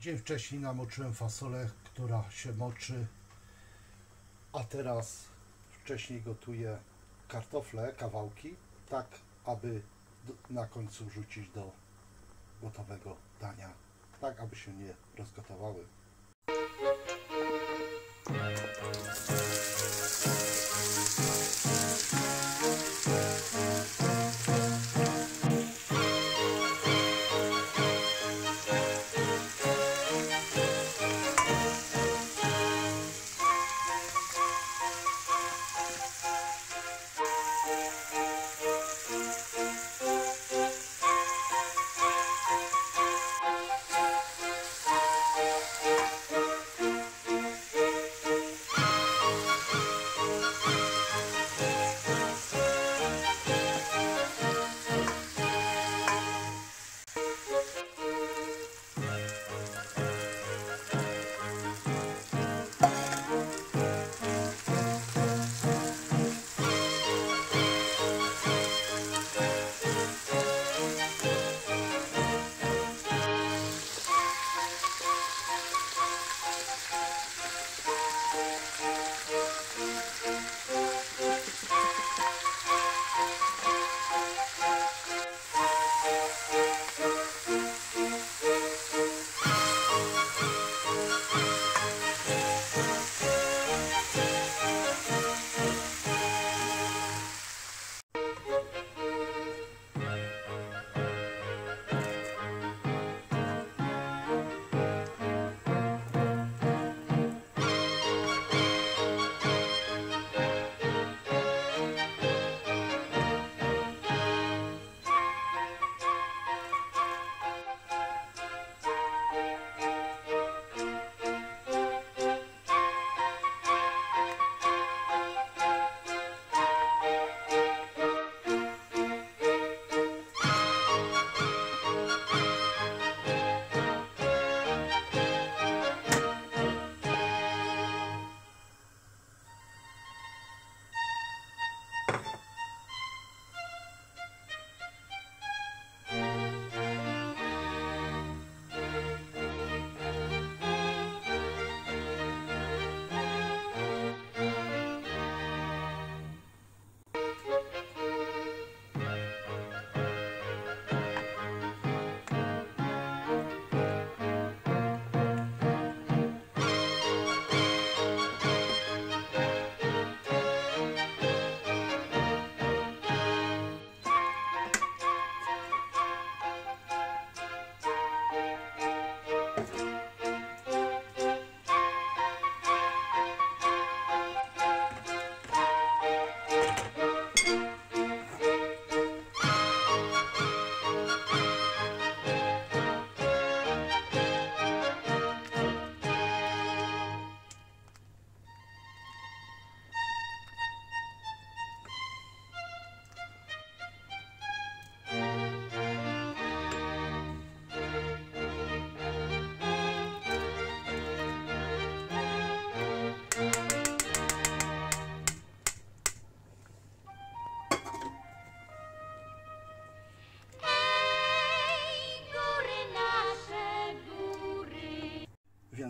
Dzień wcześniej namoczyłem fasolę, która się moczy, a teraz wcześniej gotuję kartofle, kawałki, tak aby na końcu wrzucić do gotowego dania, tak aby się nie rozgotowały.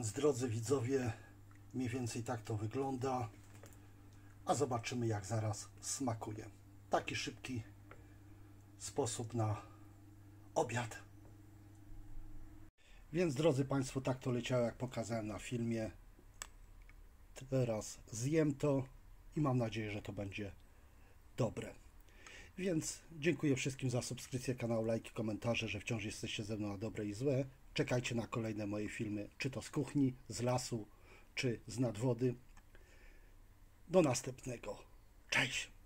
Więc drodzy widzowie, mniej więcej tak to wygląda. A zobaczymy jak zaraz smakuje. Taki szybki sposób na obiad. Więc drodzy Państwo, tak to leciało jak pokazałem na filmie. Teraz zjem to i mam nadzieję, że to będzie dobre. Więc dziękuję wszystkim za subskrypcję kanału, lajki, komentarze, że wciąż jesteście ze mną na dobre i złe. Czekajcie na kolejne moje filmy, czy to z kuchni, z lasu, czy z nadwody. Do następnego. Cześć!